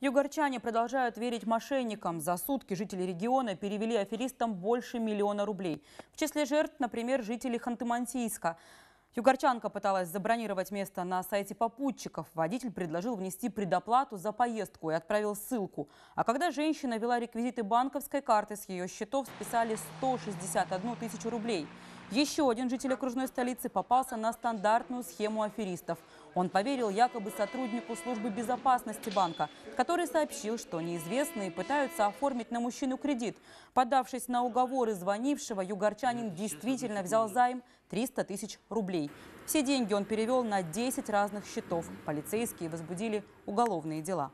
Югорчане продолжают верить мошенникам. За сутки жители региона перевели аферистам больше миллиона рублей. В числе жертв, например, жители Ханты-Мансийска. Югорчанка пыталась забронировать место на сайте попутчиков. Водитель предложил внести предоплату за поездку и отправил ссылку. А когда женщина вела реквизиты банковской карты, с ее счетов списали 161 тысячу рублей. Еще один житель окружной столицы попался на стандартную схему аферистов. Он поверил якобы сотруднику службы безопасности банка, который сообщил, что неизвестные пытаются оформить на мужчину кредит. Подавшись на уговоры звонившего, югорчанин действительно взял займ 300 тысяч рублей. Все деньги он перевел на 10 разных счетов. Полицейские возбудили уголовные дела.